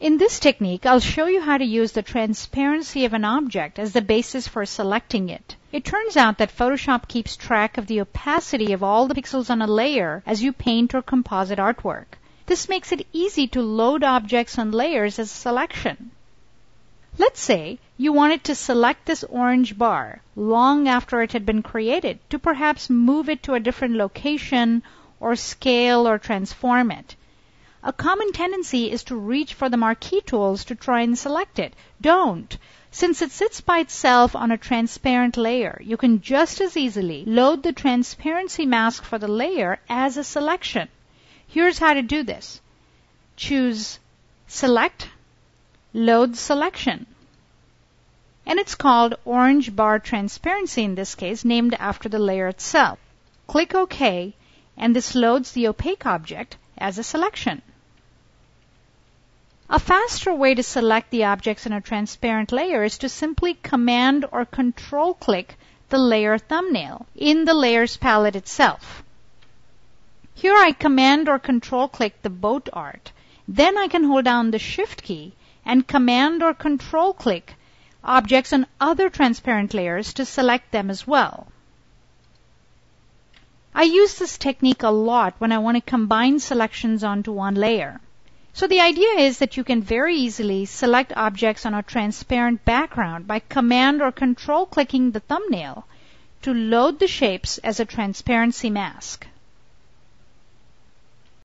In this technique, I'll show you how to use the transparency of an object as the basis for selecting it. It turns out that Photoshop keeps track of the opacity of all the pixels on a layer as you paint or composite artwork. This makes it easy to load objects on layers as a selection. Let's say you wanted to select this orange bar long after it had been created to perhaps move it to a different location or scale or transform it. A common tendency is to reach for the marquee tools to try and select it. Don't. Since it sits by itself on a transparent layer, you can just as easily load the transparency mask for the layer as a selection. Here's how to do this. Choose Select, Load Selection. And it's called Orange Bar Transparency in this case, named after the layer itself. Click OK, and this loads the opaque object as a selection. A faster way to select the objects in a transparent layer is to simply command or control click the layer thumbnail in the layers palette itself. Here I command or control click the boat art. Then I can hold down the shift key and command or control click objects on other transparent layers to select them as well. I use this technique a lot when I want to combine selections onto one layer. So the idea is that you can very easily select objects on a transparent background by command or control clicking the thumbnail to load the shapes as a transparency mask.